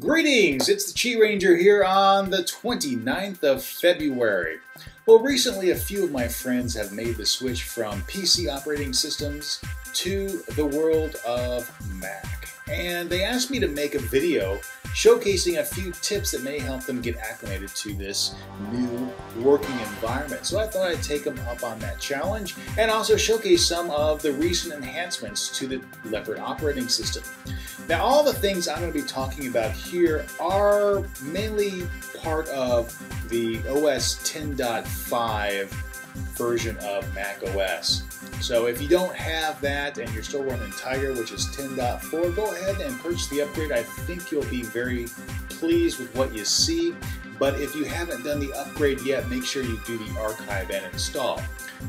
Greetings, it's the Chi Ranger here on the 29th of February. Well, recently a few of my friends have made the switch from PC operating systems to the world of Mac. And they asked me to make a video showcasing a few tips that may help them get acclimated to this new working environment. So I thought I'd take them up on that challenge and also showcase some of the recent enhancements to the Leopard operating system. Now, all the things I'm going to be talking about here are mainly part of the OS 10.5 version of Mac OS. So if you don't have that and you're still running Tiger, which is 10.4, go ahead and purchase the upgrade. I think you'll be very pleased with what you see. But if you haven't done the upgrade yet, make sure you do the archive and install.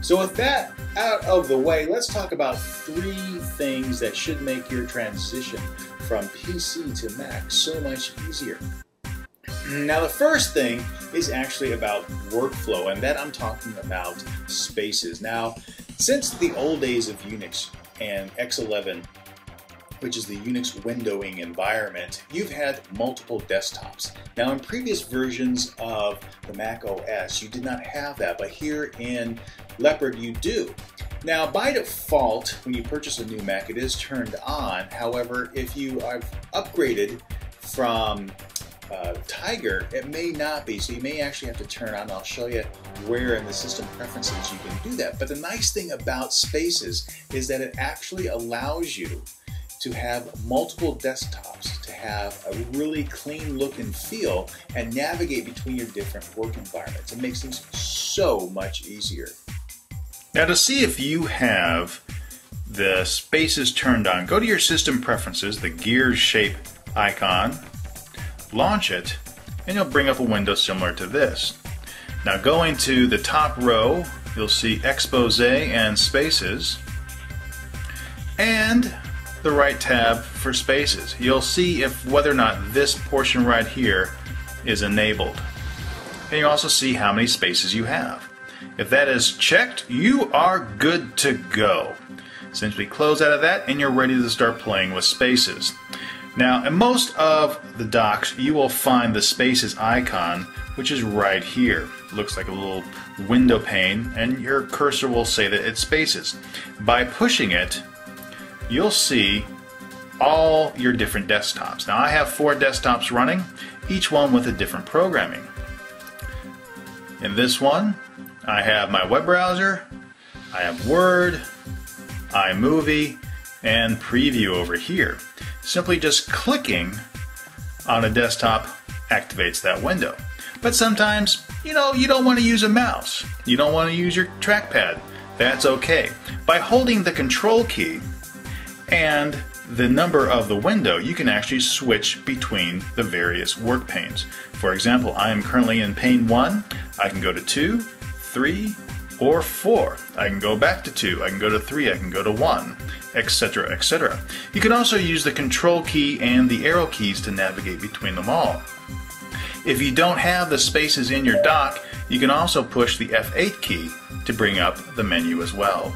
So with that out of the way, let's talk about three things that should make your transition from PC to Mac so much easier. Now the first thing is actually about workflow, and that I'm talking about spaces. Now, since the old days of Unix and X11, which is the Unix windowing environment, you've had multiple desktops. Now in previous versions of the Mac OS, you did not have that, but here in Leopard you do. Now by default, when you purchase a new Mac, it is turned on. However, if you have upgraded from uh, Tiger, it may not be. So you may actually have to turn on. I'll show you where in the system preferences you can do that. But the nice thing about Spaces is that it actually allows you to have multiple desktops, to have a really clean look and feel, and navigate between your different work environments. It makes things so much easier. Now to see if you have the spaces turned on, go to your system preferences, the gear shape icon, launch it, and you'll bring up a window similar to this. Now going to the top row, you'll see Expose and Spaces, and the right tab for Spaces. You'll see if whether or not this portion right here is enabled. And you also see how many spaces you have. If that is checked, you are good to go. Since we close out of that and you're ready to start playing with spaces. Now, in most of the docks, you will find the Spaces icon, which is right here. Looks like a little window pane, and your cursor will say that it's Spaces. By pushing it, you'll see all your different desktops. Now, I have four desktops running, each one with a different programming. In this one, I have my web browser, I have Word, iMovie, and Preview over here. Simply just clicking on a desktop activates that window. But sometimes, you know, you don't want to use a mouse. You don't want to use your trackpad. That's okay. By holding the control key and the number of the window, you can actually switch between the various work panes. For example, I am currently in pane 1. I can go to 2, 3, or 4. I can go back to 2, I can go to 3, I can go to 1, etc., etc. You can also use the control key and the arrow keys to navigate between them all. If you don't have the spaces in your dock, you can also push the F8 key to bring up the menu as well.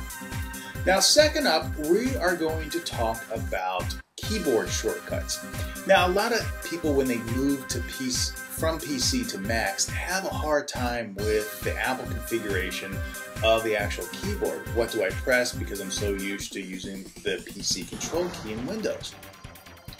Now second up, we are going to talk about keyboard shortcuts. Now a lot of people when they move to PC, from PC to Macs have a hard time with the Apple configuration of the actual keyboard. What do I press because I'm so used to using the PC control key in Windows?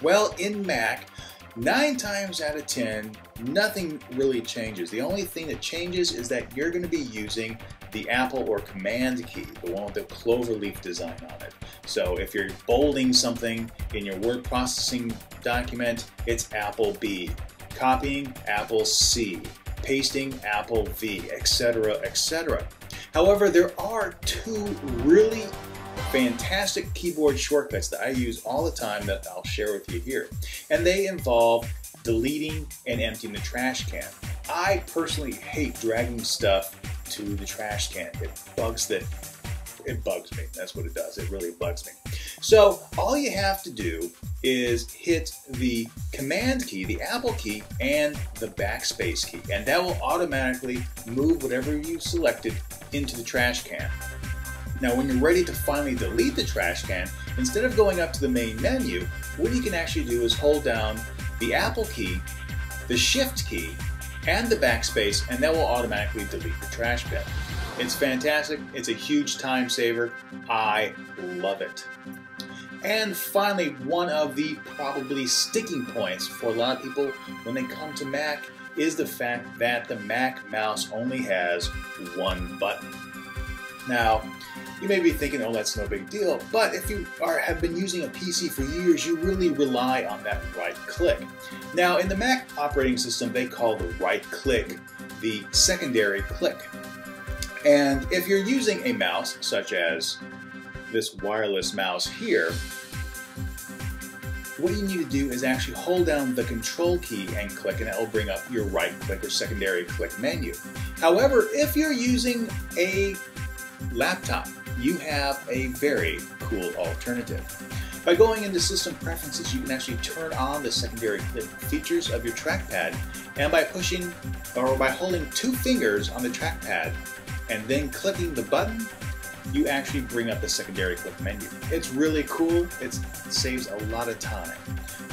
Well, in Mac, nine times out of 10, nothing really changes. The only thing that changes is that you're going to be using the Apple or Command key, the one with the cloverleaf design on it. So if you're bolding something in your word processing document, it's Apple B. Copying, Apple C. Pasting, Apple V, etc., etc. However, there are two really fantastic keyboard shortcuts that I use all the time that I'll share with you here. And they involve deleting and emptying the trash can. I personally hate dragging stuff to the trash can. It bugs the it bugs me. That's what it does. It really bugs me. So all you have to do is hit the command key, the Apple key, and the backspace key, and that will automatically move whatever you selected into the trash can. Now when you're ready to finally delete the trash can, instead of going up to the main menu, what you can actually do is hold down the Apple key, the Shift key, and the backspace, and that will automatically delete the trash bin. It's fantastic. It's a huge time saver. I love it. And finally, one of the probably sticking points for a lot of people when they come to Mac is the fact that the Mac mouse only has one button. Now, you may be thinking, oh, that's no big deal, but if you are, have been using a PC for years, you really rely on that right click. Now, in the Mac operating system, they call the right click the secondary click. And if you're using a mouse, such as this wireless mouse here, what you need to do is actually hold down the control key and click and that will bring up your right click or secondary click menu. However, if you're using a laptop, you have a very cool alternative. By going into System Preferences, you can actually turn on the secondary click features of your trackpad, and by pushing or by holding two fingers on the trackpad and then clicking the button, you actually bring up the secondary click menu. It's really cool. It saves a lot of time.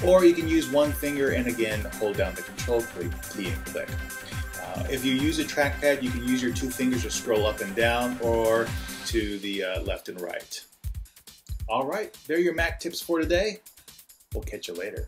Or you can use one finger and again hold down the control key and click. Uh, if you use a trackpad, you can use your two fingers to scroll up and down or to the uh, left and right. All right, there are your Mac tips for today. We'll catch you later.